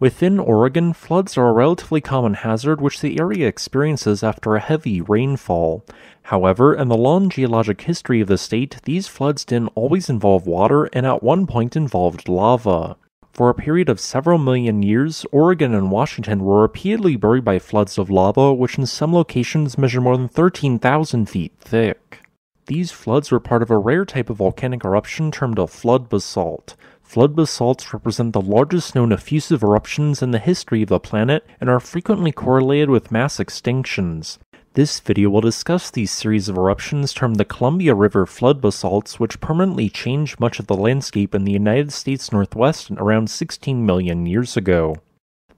Within Oregon, floods are a relatively common hazard which the area experiences after a heavy rainfall. However, in the long geologic history of the state, these floods didn't always involve water and at one point involved lava. For a period of several million years, Oregon and Washington were repeatedly buried by floods of lava, which in some locations measure more than 13,000 feet thick. These floods were part of a rare type of volcanic eruption termed a flood basalt. Flood basalts represent the largest known effusive eruptions in the history of the planet and are frequently correlated with mass extinctions. This video will discuss these series of eruptions termed the Columbia River flood basalts, which permanently changed much of the landscape in the United States Northwest around 16 million years ago.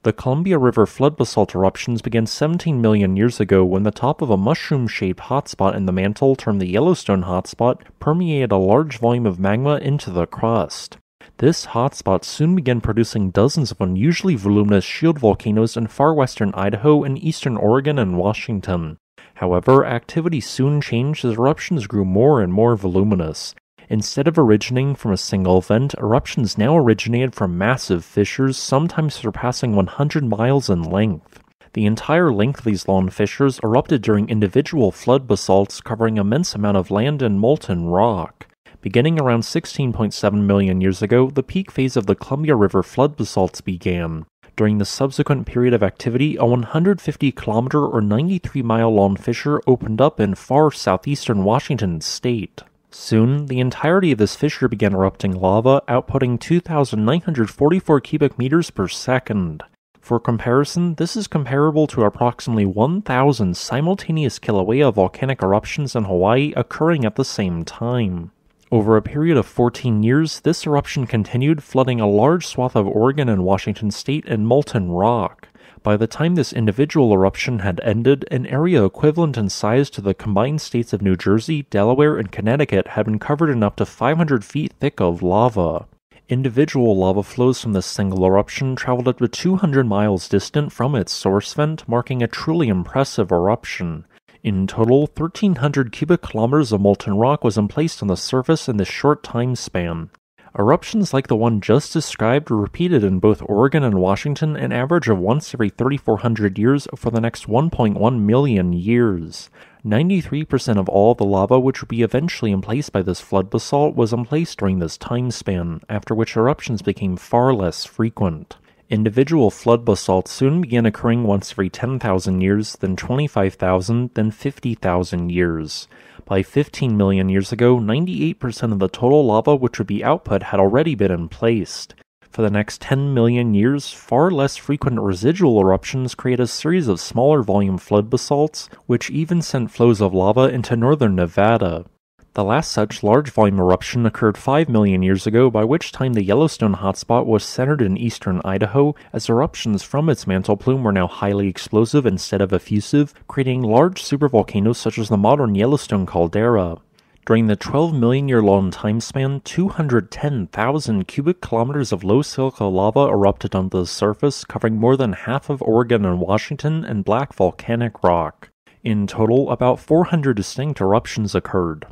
The Columbia River flood basalt eruptions began 17 million years ago when the top of a mushroom shaped hotspot in the mantle, termed the Yellowstone hotspot, permeated a large volume of magma into the crust. This hotspot soon began producing dozens of unusually voluminous shield volcanoes in far western Idaho and eastern Oregon and Washington. However, activity soon changed as eruptions grew more and more voluminous. Instead of originating from a single vent, eruptions now originated from massive fissures, sometimes surpassing 100 miles in length. The entire length of these long fissures erupted during individual flood basalts covering immense amount of land and molten rock. Beginning around 16.7 million years ago, the peak phase of the Columbia River flood basalts began. During the subsequent period of activity, a 150 kilometer or 93 mile long fissure opened up in far southeastern Washington state. Soon, the entirety of this fissure began erupting lava, outputting 2,944 cubic meters per second. For comparison, this is comparable to approximately 1,000 simultaneous Kilauea volcanic eruptions in Hawaii occurring at the same time. Over a period of 14 years, this eruption continued, flooding a large swath of Oregon and Washington state in molten rock. By the time this individual eruption had ended, an area equivalent in size to the combined states of New Jersey, Delaware, and Connecticut had been covered in up to 500 feet thick of lava. Individual lava flows from this single eruption traveled up to 200 miles distant from its source vent, marking a truly impressive eruption. In total, 1,300 cubic kilometers of molten rock was emplaced on the surface in this short time span. Eruptions like the one just described were repeated in both Oregon and Washington an average of once every 3,400 years for the next 1.1 million years. 93% of all the lava which would be eventually emplaced by this flood basalt was emplaced during this time span, after which eruptions became far less frequent. Individual flood basalts soon began occurring once every 10,000 years, then 25,000, then 50,000 years. By 15 million years ago, 98% of the total lava which would be output had already been emplaced. For the next 10 million years, far less frequent residual eruptions create a series of smaller volume flood basalts, which even sent flows of lava into northern Nevada. The last such large volume eruption occurred 5 million years ago, by which time the Yellowstone hotspot was centered in eastern Idaho, as eruptions from its mantle plume were now highly explosive instead of effusive, creating large supervolcanoes such as the modern Yellowstone caldera. During the 12 million year long time span, 210,000 cubic kilometers of low silica lava erupted onto the surface, covering more than half of Oregon and Washington and black volcanic rock. In total, about 400 distinct eruptions occurred.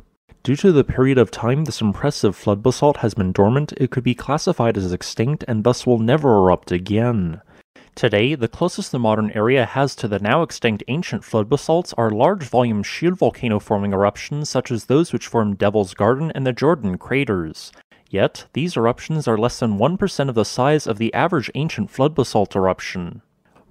Due to the period of time this impressive flood basalt has been dormant, it could be classified as extinct and thus will never erupt again. Today, the closest the modern area has to the now extinct ancient flood basalts are large volume shield volcano forming eruptions such as those which formed Devil's Garden and the Jordan craters. Yet, these eruptions are less than 1% of the size of the average ancient flood basalt eruption.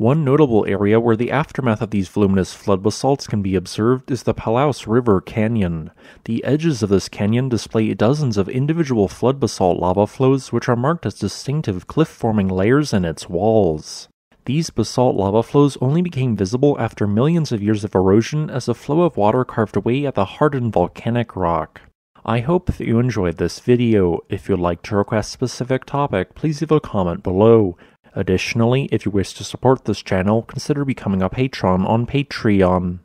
One notable area where the aftermath of these voluminous flood basalts can be observed is the Palouse River Canyon. The edges of this canyon display dozens of individual flood basalt lava flows which are marked as distinctive cliff forming layers in its walls. These basalt lava flows only became visible after millions of years of erosion as a flow of water carved away at the hardened volcanic rock. I hope that you enjoyed this video. If you'd like to request a specific topic, please leave a comment below. Additionally, if you wish to support this channel, consider becoming a patron on Patreon.